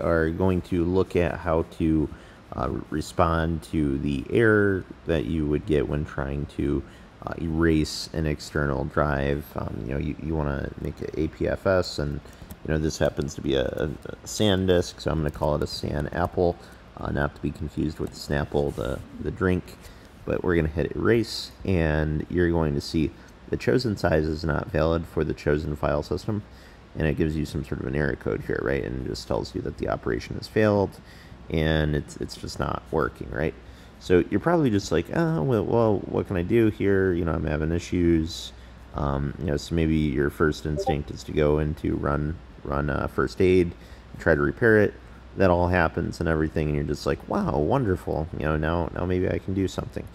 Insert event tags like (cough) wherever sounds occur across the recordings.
are going to look at how to uh, respond to the error that you would get when trying to uh, erase an external drive. Um, you know, you, you want to make it APFS, and you know this happens to be a, a SanDisk, so I'm going to call it a SAN Apple, uh, not to be confused with Snapple, the the drink. But we're going to hit erase, and you're going to see the chosen size is not valid for the chosen file system and it gives you some sort of an error code here, right? And it just tells you that the operation has failed and it's it's just not working, right? So you're probably just like, oh, well, well what can I do here? You know, I'm having issues. Um, you know, so maybe your first instinct is to go into run run uh, first aid, try to repair it. That all happens and everything, and you're just like, wow, wonderful. You know, now now maybe I can do something.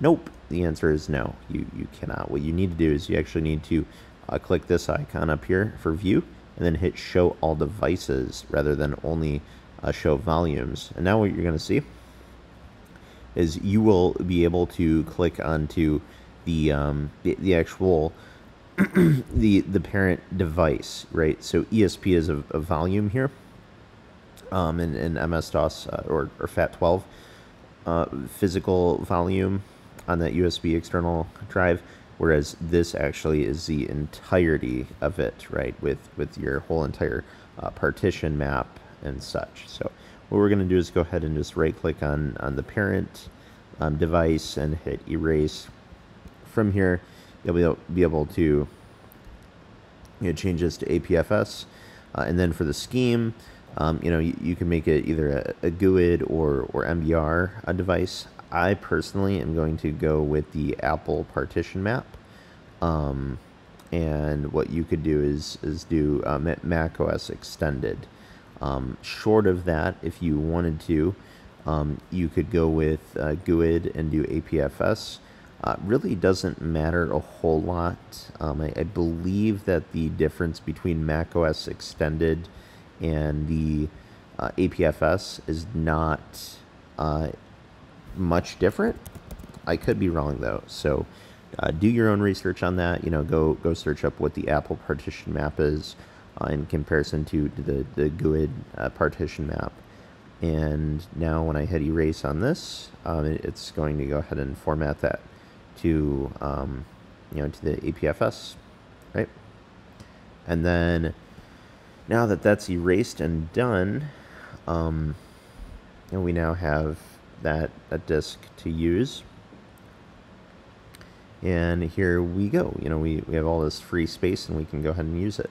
Nope. The answer is no. You you cannot. What you need to do is you actually need to uh, click this icon up here for view and then hit show all devices rather than only uh, show volumes. And now what you're going to see is you will be able to click onto the um, the, the actual (clears throat) the the parent device, right? So ESP is a, a volume here, um, in, in MS DOS uh, or, or FAT12 uh, physical volume on that USB external drive whereas this actually is the entirety of it, right, with, with your whole entire uh, partition map and such. So what we're going to do is go ahead and just right-click on, on the parent um, device and hit erase. From here, you'll be able, to you know, change this to APFS. Uh, and then for the scheme, um, you know, you, you, can make it either a, a GUID or, or MBR a device. I personally am going to go with the Apple partition map. Um, and what you could do is, is do uh, Mac OS extended. Um, short of that, if you wanted to, um, you could go with uh, GUID and do APFS. Uh, really doesn't matter a whole lot. Um, I, I, believe that the difference between Mac OS extended and the uh, APFS is not uh, much different. I could be wrong though. So uh, do your own research on that. You know, go go search up what the Apple partition map is uh, in comparison to the the GUID uh, partition map. And now when I hit erase on this, um, it, it's going to go ahead and format that to um, you know to the APFS, right? And then now that that's erased and done, um, and we now have that, that disk to use. And here we go. You know, we, we have all this free space and we can go ahead and use it.